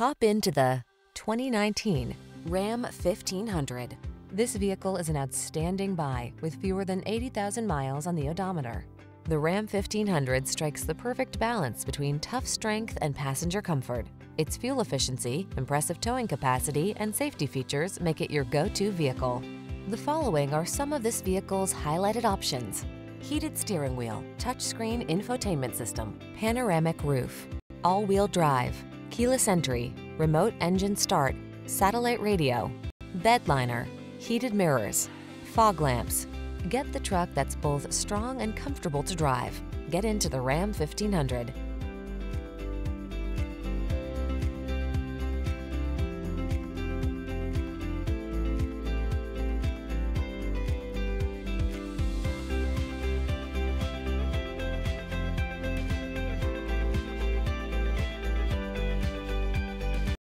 Hop into the 2019 Ram 1500. This vehicle is an outstanding buy with fewer than 80,000 miles on the odometer. The Ram 1500 strikes the perfect balance between tough strength and passenger comfort. Its fuel efficiency, impressive towing capacity, and safety features make it your go-to vehicle. The following are some of this vehicle's highlighted options. Heated steering wheel, touchscreen infotainment system, panoramic roof, all-wheel drive, keyless entry, remote engine start, satellite radio, bed liner, heated mirrors, fog lamps. Get the truck that's both strong and comfortable to drive. Get into the Ram 1500.